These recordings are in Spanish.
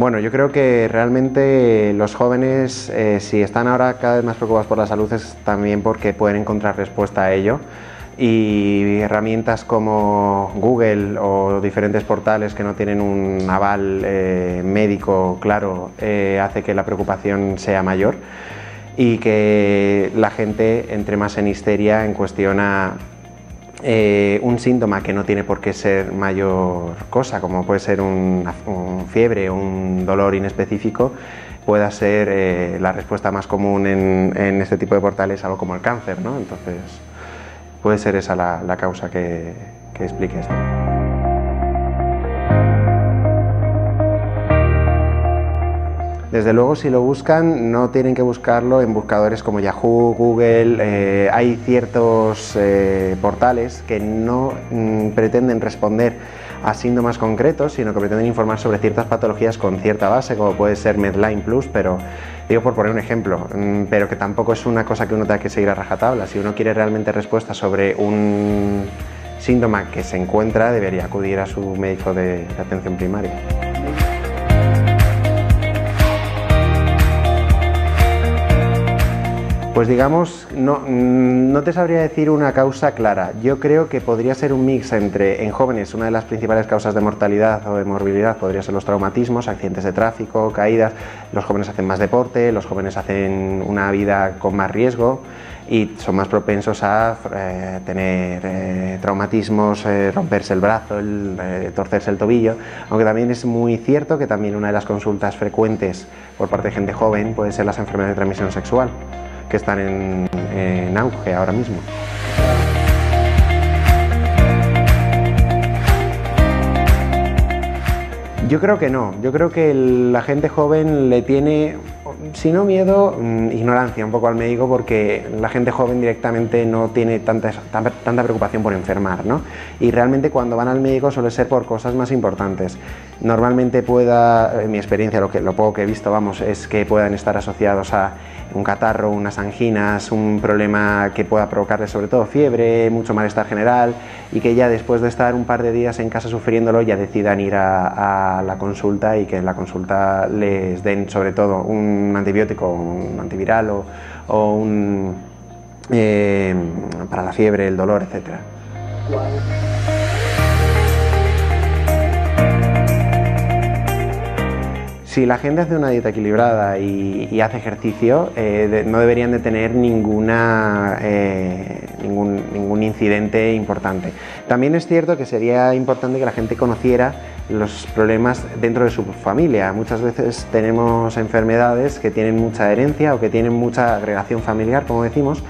Bueno, yo creo que realmente los jóvenes, eh, si están ahora cada vez más preocupados por la salud, es también porque pueden encontrar respuesta a ello. Y herramientas como Google o diferentes portales que no tienen un aval eh, médico claro eh, hace que la preocupación sea mayor y que la gente entre más en histeria en cuestión a eh, un síntoma que no tiene por qué ser mayor cosa, como puede ser un, fiebre o un dolor inespecífico, pueda ser eh, la respuesta más común en, este tipo de portales, algo como el cáncer, ¿no? Entonces, puede ser esa la, causa que explique esto. Desde luego, si lo buscan, no tienen que buscarlo en buscadores como Yahoo, Google. Eh, hay ciertos eh, portales que no mm, pretenden responder a síntomas concretos, sino que pretenden informar sobre ciertas patologías con cierta base, como puede ser Medline Plus, pero digo por poner un ejemplo, mm, pero que tampoco es una cosa que uno tenga que seguir a rajatabla. Si uno quiere realmente respuesta sobre un síntoma que se encuentra, debería acudir a su médico de atención primaria. Pues digamos, no, no, te sabría decir una causa clara. Yo creo que podría ser un mix entre, en jóvenes, una de las principales causas de mortalidad o de morbilidad podría ser los traumatismos, accidentes de tráfico, caídas. Los jóvenes hacen más deporte, los jóvenes hacen una vida con más riesgo y son más propensos a eh, tener eh, traumatismos, eh, romperse el brazo, torcerse el tobillo, aunque también es muy cierto que también una de las consultas frecuentes por parte de gente joven puede ser las enfermedades de transmisión sexual que están en, auge ahora mismo. Yo creo que no, yo creo que la gente joven le tiene, si no miedo, mm, ignorancia un poco al médico porque la gente joven directamente no tiene tanta, tanta preocupación por enfermar, ¿no? Y realmente cuando van al médico suele ser por cosas más importantes. Normalmente pueda, en mi experiencia, lo, que, lo poco que he visto, vamos, es que puedan estar asociados a un catarro, unas anginas, un problema que pueda provocarle sobre todo fiebre, mucho malestar general y que ya después de estar un par de días en casa sufriéndolo ya decidan ir a, la consulta y que en la consulta les den sobre todo un antibiótico, un antiviral o, un, eh, para la fiebre, el dolor, etc. Si la gente hace una dieta equilibrada y, hace ejercicio, eh, no deberían de tener ninguna, eh, ningún, ningún incidente importante. También es cierto que sería importante que la gente conociera los problemas dentro de su familia. Muchas veces tenemos enfermedades que tienen mucha herencia o que tienen mucha agregación familiar, como decimos,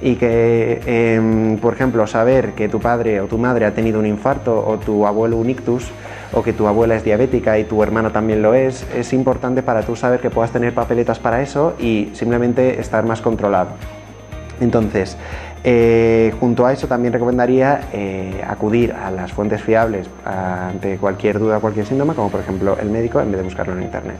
y que, em, por ejemplo, saber que tu padre o tu madre ha tenido un infarto o tu abuelo un ictus, o que tu abuela es diabética y tu hermano también lo es, es importante para tú saber que puedas tener papeletas para eso y simplemente estar más controlado. Entonces, eh, junto a eso también recomendaría eh, acudir a las fuentes fiables ante cualquier duda cualquier síntoma, como por ejemplo el médico, en vez de buscarlo en internet.